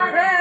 Hey!